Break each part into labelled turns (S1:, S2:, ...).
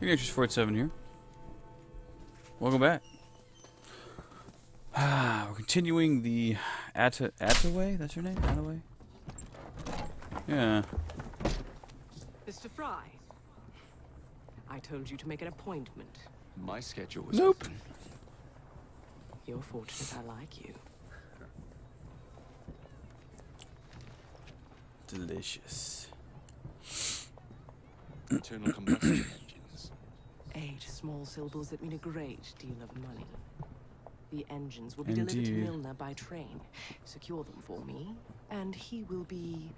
S1: Ignatius 47 here. Welcome back. Ah, we're continuing the Atta Attaway. That's your name, Attaway. Yeah.
S2: Mr. Frye, I told you to make an appointment.
S3: My schedule was
S1: Nope.
S3: open.
S2: You're fortunate I like you.
S1: Delicious.
S3: Internal combustion engines.
S2: Eight small syllables that mean a great deal of money. The engines will be delivered to Milner by train. Secure them for me, and he will be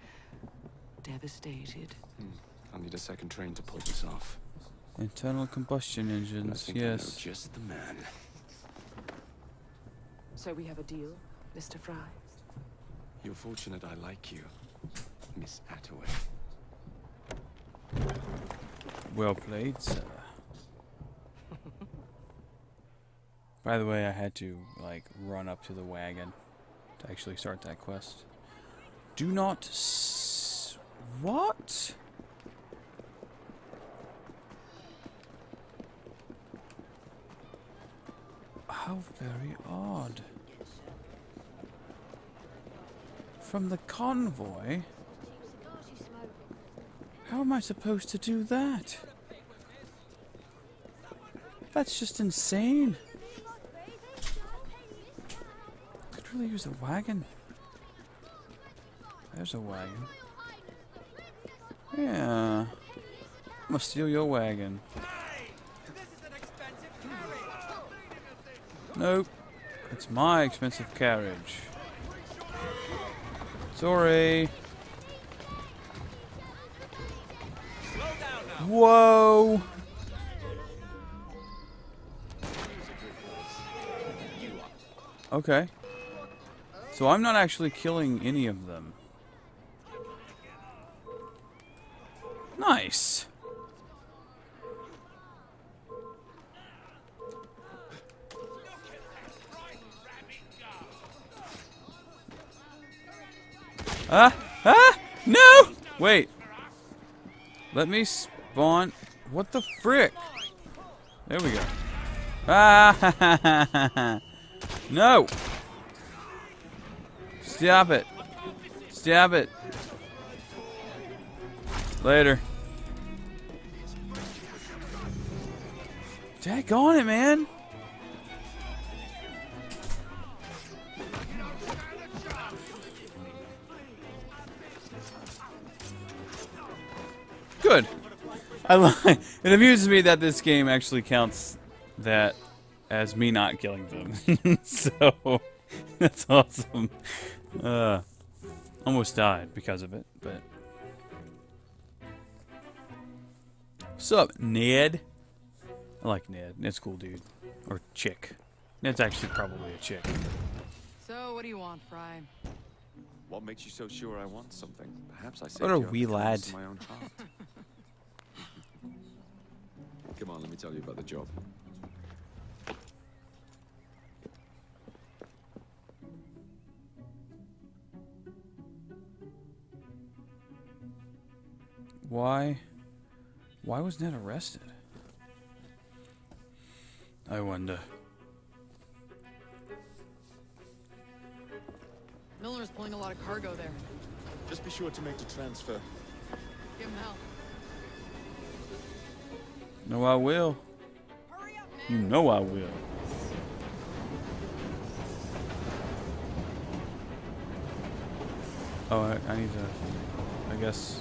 S2: devastated. Hmm.
S3: I'll need a second train to pull this off.
S1: Internal combustion
S3: And I
S1: engines.
S3: think I know
S1: Yes.
S3: just the man.
S2: So we have a deal, Mr. Frye?
S3: You're fortunate I like you, Miss Attaway.
S1: Well played, sir. By the way, I had to like run up to the wagon to actually start that quest. Do not s- what? How very odd. From the convoy? How am I supposed to do that? That's just insane. Use a wagon. There's a wagon. Yeah. I'm gonna steal your wagon. Nope. It's my expensive carriage. Sorry. Whoa. Okay. So I'm not actually killing any of them. Nice. Ah! Ah! No! Wait. Let me spawn. What the frick? There we go. Ah! no! Stop it. Stop it. Later. Jack on it, man. Good. I li- it amuses me that this game actually counts that as me not killing them. so that's awesome. Uh, almost died because of it, but. What's up, Ned? I like Ned. Ned's cool dude. Or chick. Ned's actually probably a chick.
S4: So, what do you want, Frye?
S3: What makes you so sure I want something? Perhaps I saved
S1: What a
S3: you out
S1: wee lad.
S3: my own heart. Come on, let me tell you about the job.
S1: Why? Why was Ned arrested? I wonder.
S4: Milner's pulling a lot of cargo there.
S5: Just be sure to make the transfer.
S4: Give him hell.
S1: No, I will. You know I will. Oh, I, I need to, I guess,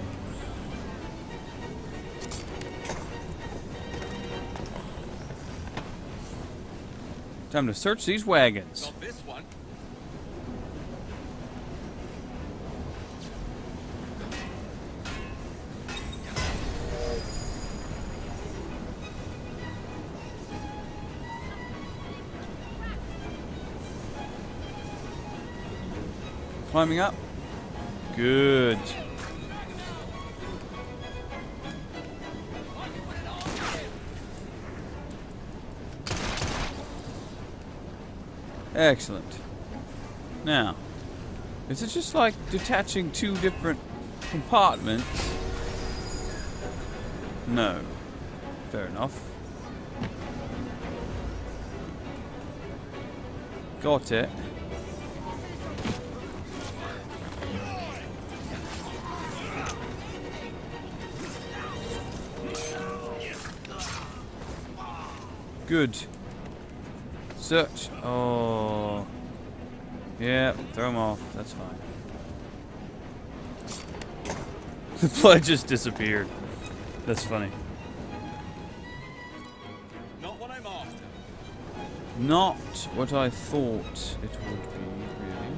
S1: Time to search these wagons.
S3: this one.
S1: Climbing up. Good. Excellent. Now, is it just like detaching two different compartments? No. Fair enough. Got it. Good. Oh. Yeah, throw him off. That's fine. The blood just disappeared. That's funny.
S3: Not what I'm after.
S1: Not what I thought it would be, really.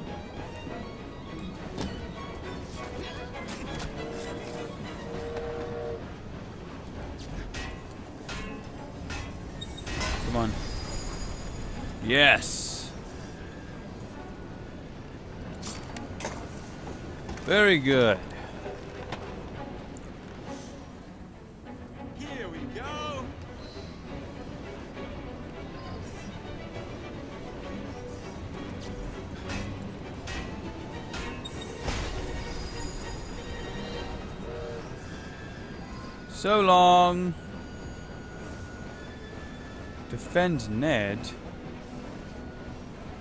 S1: Come on. Yes. Very good.
S3: Here we go.
S1: So long. Defend Ned.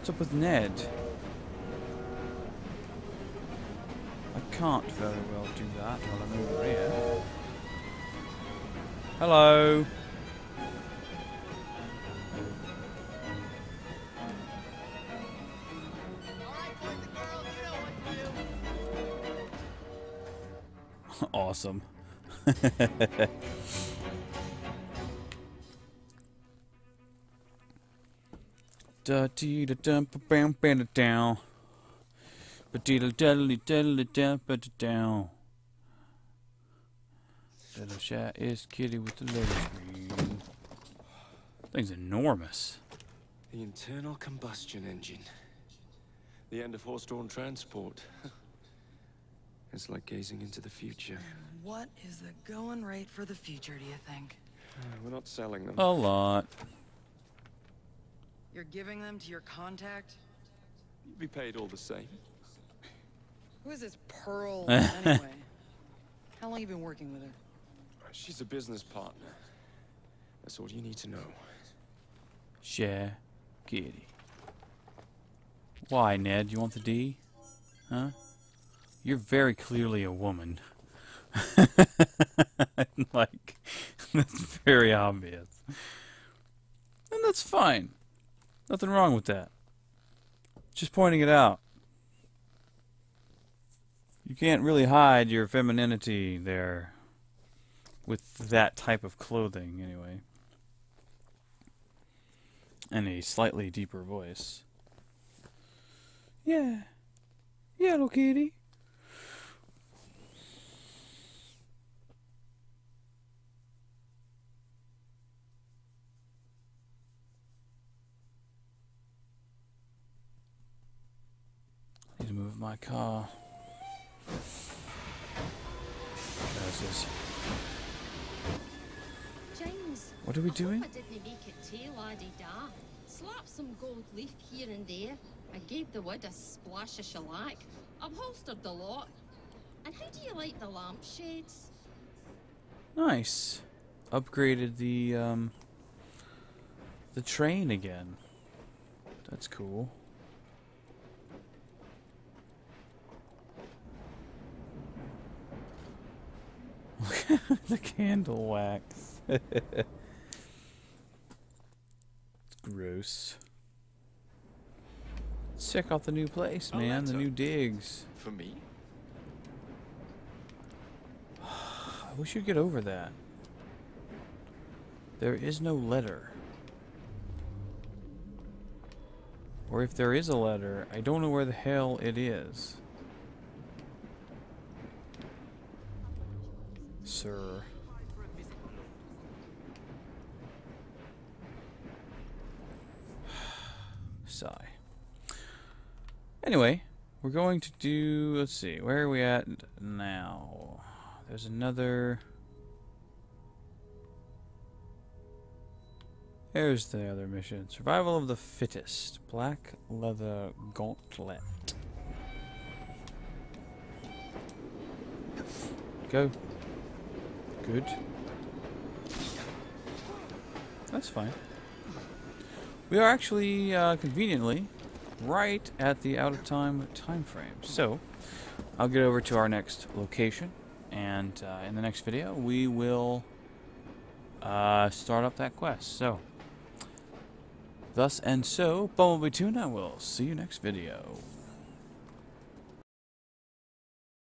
S1: What's up with Ned? I can't very well do that while I'm over here. Hello. awesome. Da dee da dum ba bam bam da down. Ba dee da diddly diddly da ba da down. Little chat is kitty with the little screen. Thing's enormous.
S3: The internal combustion engine. The end of horse-drawn transport. it's like gazing into the future.
S2: What is the going rate for the future, do you think?
S3: Uh, we're not selling them.
S1: A lot.
S2: You're giving them to your contact?
S3: You'd be paid all the same.
S2: Who is this Pearl, anyway? How long you been working with her?
S3: She's a business partner. That's all you need to know.
S1: Share kitty. Why, Ned? You want the D? Huh? You're very clearly a woman. like, that's very obvious. And that's fine. Nothing wrong with that. Just pointing it out. You can't really hide your femininity there with that type of clothing, anyway. And a slightly deeper voice. Yeah. Yellow kitty. Move my car. Is.
S6: James.
S1: What are we
S6: I
S1: doing?
S6: I didn't make it too laddie da. Slap some gold leaf here and there. I gave the wood a splash of shellac. Upholstered the lot. And how do you like the lampshades?
S1: Nice. Upgraded the um the train again. That's cool. Look at the candle wax. it's gross. Let's check out the new place, oh,
S3: A
S1: man. The new digs.
S3: For me?
S1: I wish you'd get over that. There is no letter. Or if there is a letter, I don't know where the hell it is. Sir. Sigh. Anyway, we're going to do. Let's see, where are we at now? There's another. There's the other mission. Survival of the fittest. Black leather gauntlet. Go. Good. That's fine. We are actually uh, conveniently right at the out of time time frame. So I'll get over to our next location, and uh, in the next video we will uh, start up that quest. So thus and so, Bumblebee Tuna. We'll see you next video.